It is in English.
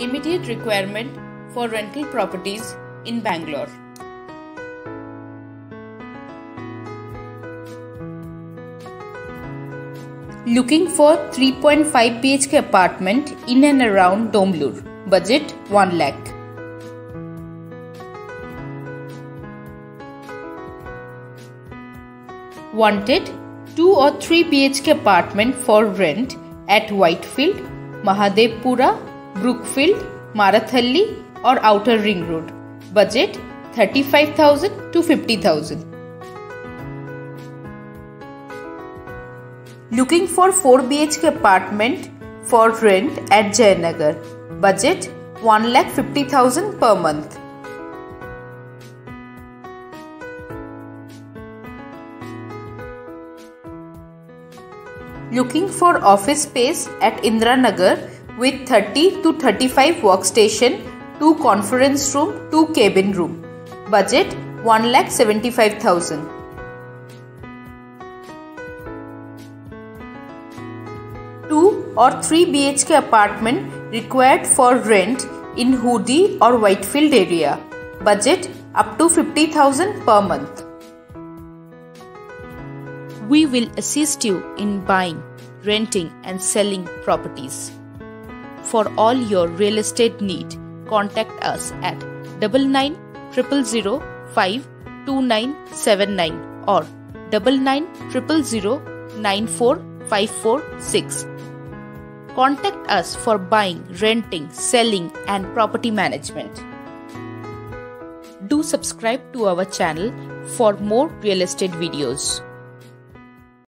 Immediate requirement for rental properties in Bangalore. Looking for 3.5 BHK apartment in and around Domlur. Budget 1 lakh. Wanted 2 or 3 BHK apartment for rent at Whitefield, Mahadevpura, Brookfield Marathahalli और outer ring road. Budget 35,000 to 50,000। Looking for four B H K apartment for rent at Jayanagar budget one lakh fifty thousand per month looking for office space at Indiranagar with 30 to 35 workstation, 2 conference room, 2 cabin room. Budget 1,75,000. Two or three BHK apartment required for rent in Hoodi or Whitefield area. Budget up to 50,000 per month. We will assist you in buying, renting and selling properties. For all your real estate need, contact us at double nine triple zero five two nine seven nine or double nine triple zero nine four five four six. Contact us for buying, renting, selling and property management. Do subscribe to our channel for more real estate videos.